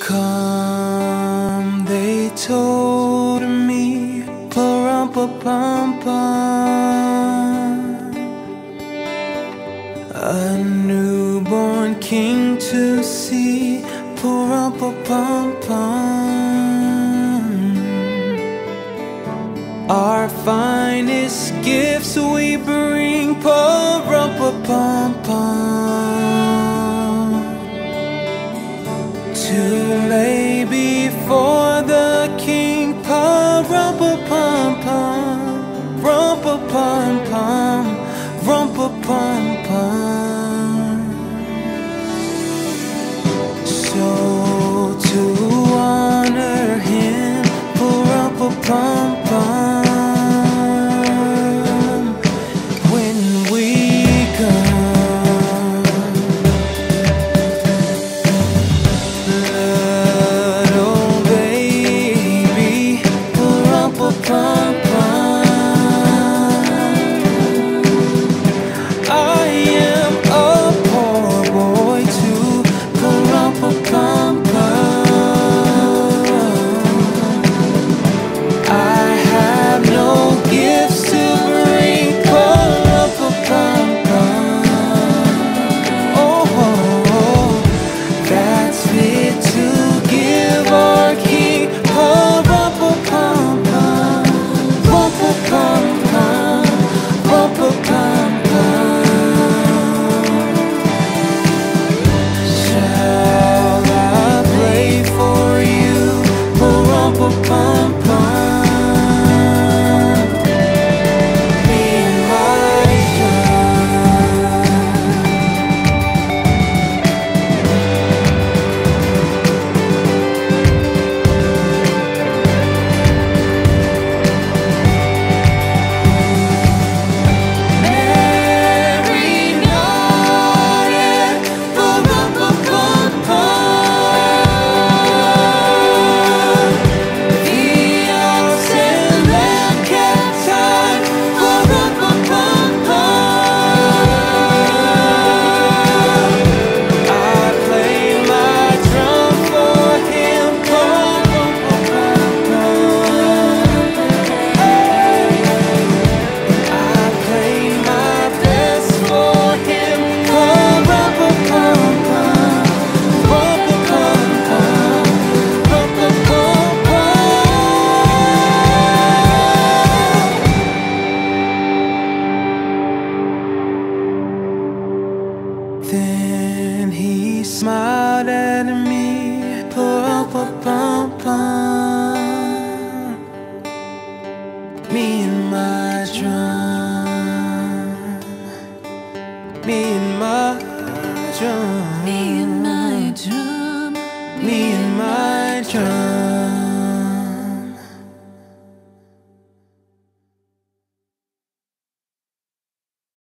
come, they told me, pum pum pum. A newborn king to see, pum pum pum. Our finest gifts we bring. to lay before the king. Pum, rumpa pum pum, rumpa pum pum, rumpa pum. smiled at me. Oh, oh, oh, me and my drum. Me and my drum.